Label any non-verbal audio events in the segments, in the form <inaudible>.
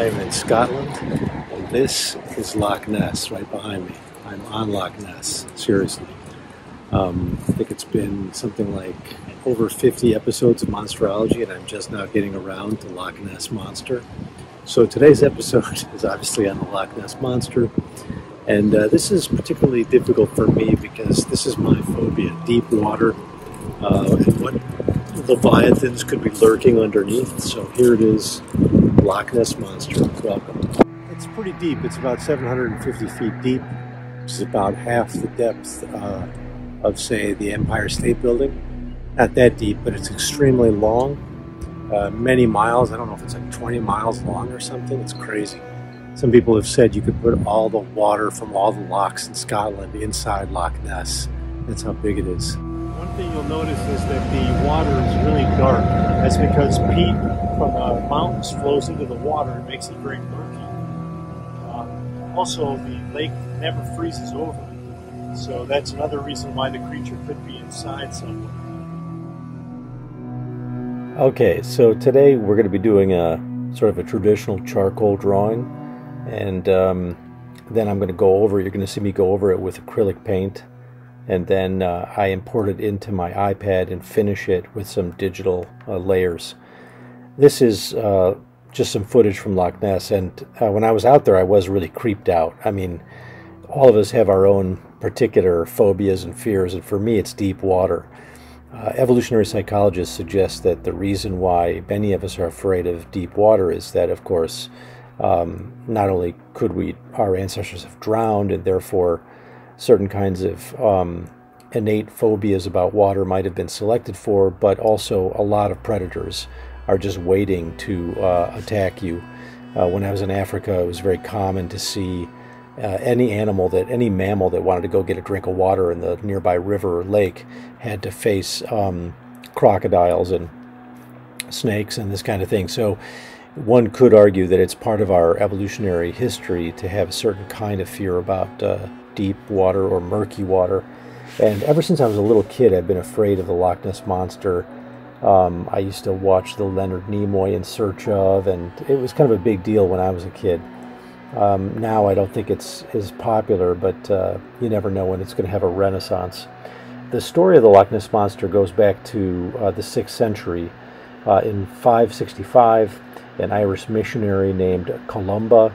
I am in Scotland, and this is Loch Ness right behind me. I'm on Loch Ness, seriously. Um, I think it's been something like over 50 episodes of Monsterology, and I'm just now getting around to Loch Ness Monster. So today's <laughs> episode is obviously on the Loch Ness Monster, and uh, this is particularly difficult for me because this is my phobia deep water uh, and what leviathans could be lurking underneath. So here it is Loch Ness Monster. Welcome. It's pretty deep. It's about 750 feet deep, which is about half the depth uh, of, say, the Empire State Building. Not that deep, but it's extremely long. Uh, many miles. I don't know if it's like 20 miles long or something. It's crazy. Some people have said you could put all the water from all the lochs in Scotland inside Loch Ness. That's how big it is. One thing you'll notice is that the water is really dark. That's because peat from the mountains flows into the water and makes it very murky. Uh, also, the lake never freezes over. So that's another reason why the creature could be inside somewhere. Okay, so today we're going to be doing a sort of a traditional charcoal drawing, and um, then I'm going to go over. You're going to see me go over it with acrylic paint and then uh, I import it into my iPad and finish it with some digital uh, layers. This is uh, just some footage from Loch Ness, and uh, when I was out there, I was really creeped out. I mean, all of us have our own particular phobias and fears, and for me, it's deep water. Uh, evolutionary psychologists suggest that the reason why many of us are afraid of deep water is that, of course, um, not only could we, our ancestors have drowned, and therefore certain kinds of um, innate phobias about water might have been selected for, but also a lot of predators are just waiting to uh, attack you. Uh, when I was in Africa, it was very common to see uh, any animal that, any mammal that wanted to go get a drink of water in the nearby river or lake had to face um, crocodiles and snakes and this kind of thing. So one could argue that it's part of our evolutionary history to have a certain kind of fear about uh, deep water or murky water. And ever since I was a little kid, I've been afraid of the Loch Ness Monster. Um, I used to watch the Leonard Nimoy in search of, and it was kind of a big deal when I was a kid. Um, now I don't think it's as popular, but uh, you never know when it's going to have a renaissance. The story of the Loch Ness Monster goes back to uh, the 6th century. Uh, in 565, an Irish missionary named Columba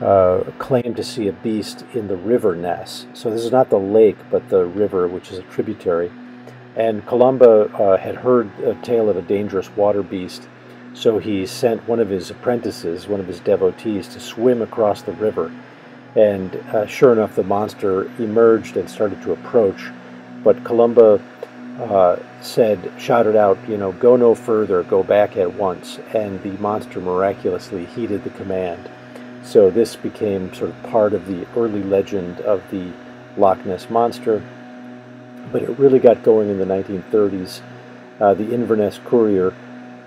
uh, claimed to see a beast in the river Ness. So this is not the lake, but the river, which is a tributary. And Columba uh, had heard a tale of a dangerous water beast, so he sent one of his apprentices, one of his devotees, to swim across the river. And uh, sure enough, the monster emerged and started to approach. But Columba uh, said, shouted out, you know, go no further, go back at once. And the monster miraculously heeded the command. So this became sort of part of the early legend of the Loch Ness Monster. But it really got going in the 1930s. Uh, the Inverness Courier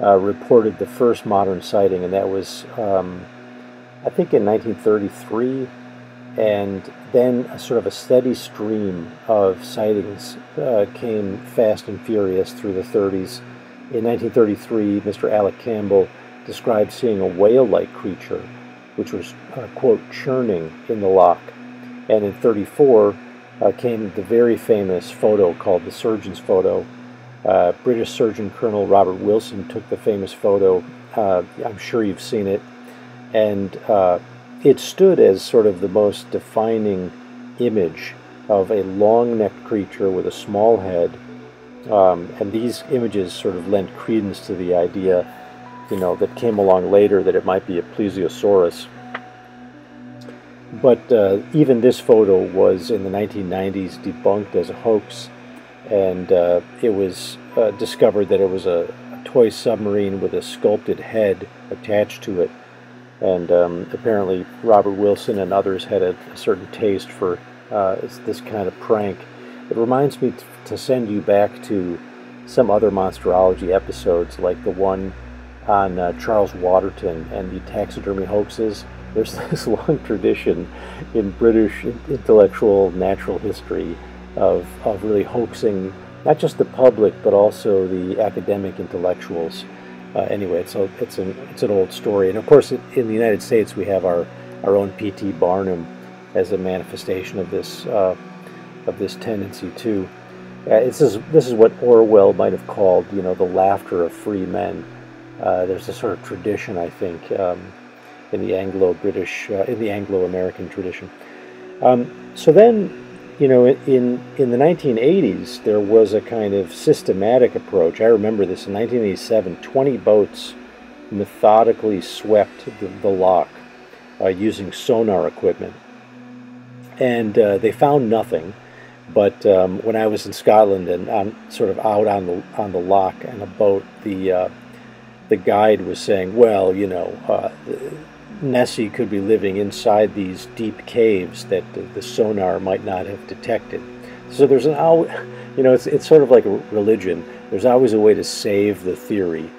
uh, reported the first modern sighting, and that was, um, I think, in 1933. And then a sort of a steady stream of sightings uh, came fast and furious through the 30s. In 1933, Mr. Alec Campbell described seeing a whale like creature which was, uh, quote, churning in the loch. And in 34 uh, came the very famous photo called the surgeon's photo. Uh, British Surgeon Colonel Robert Wilson took the famous photo. Uh, I'm sure you've seen it. And uh, it stood as sort of the most defining image of a long necked creature with a small head. Um, and these images sort of lent credence to the idea you know, that came along later that it might be a plesiosaurus. But uh, even this photo was in the 1990s debunked as a hoax, and uh, it was uh, discovered that it was a, a, toy submarine with a sculpted head attached to it. And um, apparently, Robert Wilson and others had a, a certain taste for uh, this kind of prank. It reminds me to send you back to some other monsterology episodes, like the one on uh, Charles Waterton and the taxidermy hoaxes. There's <laughs> this long tradition in British intellectual natural history of, of really hoaxing not just the public but also the academic intellectuals. uh, anyway, it's a, it's an it's an old story, and of course, in the United States, we have our our own P.T. Barnum as a manifestation of this uh, of this tendency too. Uh, this is this is what Orwell might have called, you know, the laughter of free men. Uh, there's a sort of tradition, I think, um, in the Anglo-British, uh, in the Anglo-American tradition. Um, so then, you know, in in the 1980s, there was a kind of systematic approach. I remember this in 1987. 20 boats methodically swept the, the loch uh, using sonar equipment, and uh, they found nothing. But um, when I was in Scotland and I'm sort of out on the on the loch on a boat, the uh, the guide was saying, "Well, you know, uh, Nessie could be living inside these deep caves that the, the, sonar might not have detected." So there's an, you know, it's it's sort of like religion. There's always a way to save the theory.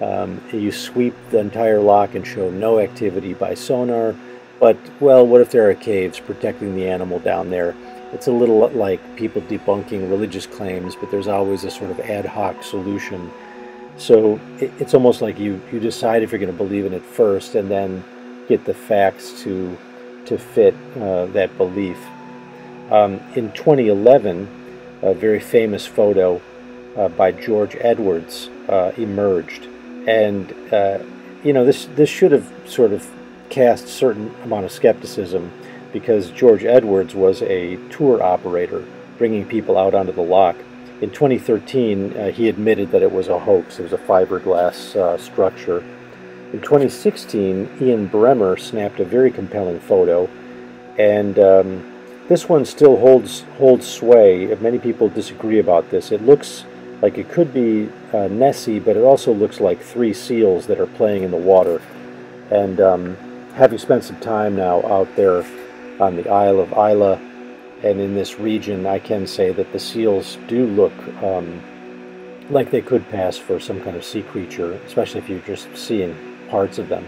Um, you sweep the entire loch and show no activity by sonar, but well, what if there are caves protecting the animal down there? it's a little like people debunking religious claims, but there's always a sort of ad hoc solution. So it, it's almost like you, you decide if you're going to believe in it first and then get the facts to, to fit uh, that belief. Um, in 2011, a very famous photo uh, by George Edwards uh, emerged. And, uh, you know, this, this should have sort of cast certain amount of skepticism because George Edwards was a tour operator bringing people out onto the loch. In 2013, uh, he admitted that it was a hoax. It was a fiberglass uh, structure. In 2016, Ian Bremner snapped a very compelling photo, and um, this one still holds holds sway. Many people disagree about this. It looks like it could be uh, Nessie, but it also looks like three seals that are playing in the water. And um, having spent some time now out there on the Isle of Islay and in this region, I can say that the seals do look um, like they could pass for some kind of sea creature, especially if you're just seeing parts of them.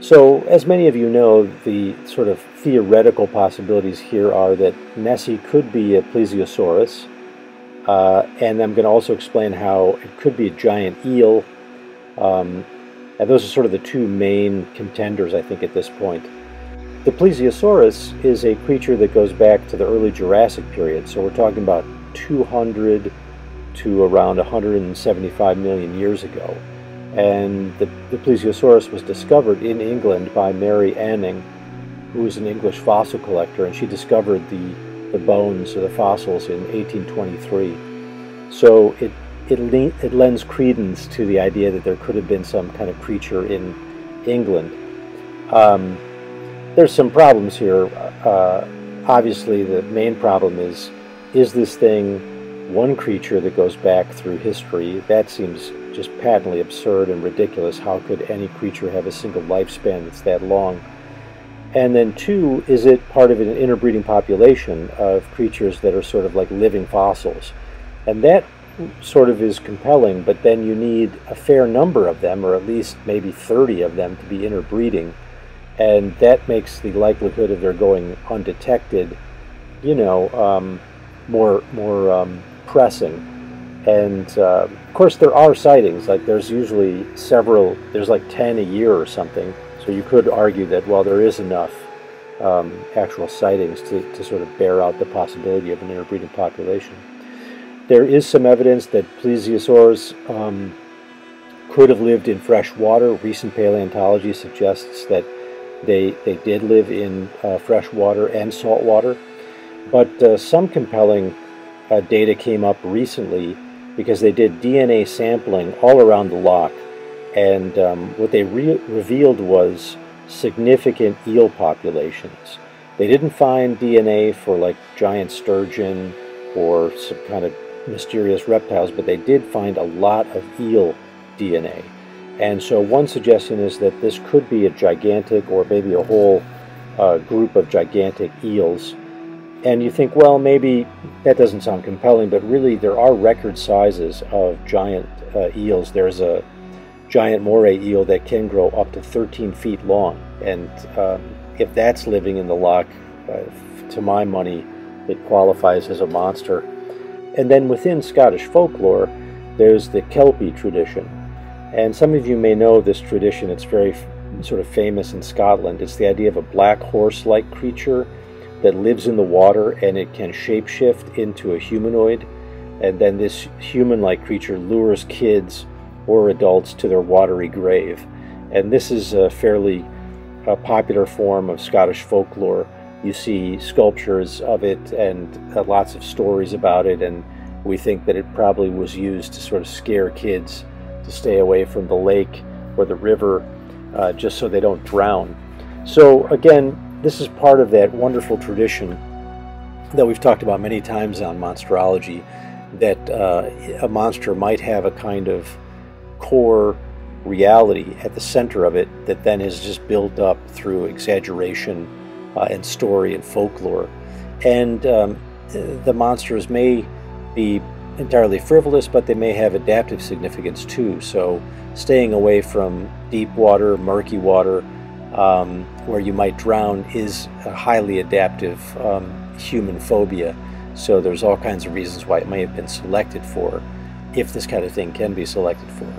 So, as many of you know, the sort of theoretical possibilities here are that Nessie could be a plesiosaurus, uh, and I'm going to also explain how it could be a giant eel. Um, and those are sort of the two main contenders, I think, at this point. The plesiosaurus is a creature that goes back to the early Jurassic period, so we're talking about 200 to around 175 million years ago. And the, the plesiosaurus was discovered in England by Mary Anning, who was an English fossil collector, and she discovered the, the bones or the fossils in 1823. So it, it, it lends credence to the idea that there could have been some kind of creature in England. Um, there's some problems here. Uh, obviously, the main problem is is this thing one creature that goes back through history? That seems just patently absurd and ridiculous. How could any creature have a single lifespan that's that long? And then, two, is it part of an interbreeding population of creatures that are sort of like living fossils? And that sort of is compelling, but then you need a fair number of them, or at least maybe 30 of them, to be interbreeding and that makes the likelihood of their going undetected, you know, um, more more um, pressing. And uh, of course, there are sightings. Like there's usually several. There's like ten a year or something. So you could argue that well, there is enough um, actual sightings to, to sort of bear out the possibility of an interbreeding population. There is some evidence that plesiosaurs um, could have lived in fresh water. Recent paleontology suggests that they, they did live in uh, fresh water and salt water, but uh, some compelling uh, data came up recently because they did DNA sampling all around the loch, and um, what they re revealed was significant eel populations. They didn't find DNA for like giant sturgeon or some kind of mysterious reptiles, but they did find a lot of eel DNA. And so one suggestion is that this could be a gigantic or maybe a whole uh, group of gigantic eels. And you think, well, maybe that doesn't sound compelling, but really there are record sizes of giant uh, eels. There's a giant moray eel that can grow up to 13 feet long. And um, if that's living in the loch, uh, to my money, it qualifies as a monster. And then within Scottish folklore, there's the Kelpie tradition, And some of you may know this tradition. It's very sort of famous in Scotland. It's the idea of a black horse-like creature that lives in the water and it can shapeshift into a humanoid. And then this human-like creature lures kids or adults to their watery grave. And this is a fairly uh, popular form of Scottish folklore. You see sculptures of it and uh, lots of stories about it, and we think that it probably was used to sort of scare kids to stay away from the lake or the river uh, just so they don't drown. So, again, this is part of that wonderful tradition that we've talked about many times on monsterology that uh, a monster might have a kind of core reality at the center of it that then is just built up through exaggeration uh, and story and folklore. And um, the monsters may be entirely frivolous, but they may have adaptive significance too. So staying away from deep water, murky water, um, where you might drown is a highly adaptive um, human phobia. So there's all kinds of reasons why it may have been selected for, if this kind of thing can be selected for.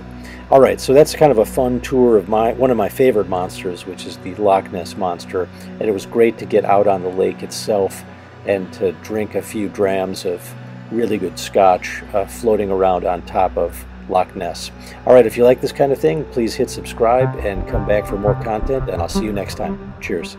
All right, so that's kind of a fun tour of my one of my favorite monsters, which is the Loch Ness monster, and it was great to get out on the lake itself and to drink a few drams of really good scotch uh, floating around on top of Loch Ness. All right, if you like this kind of thing, please hit subscribe and come back for more content, and I'll see you next time. Cheers.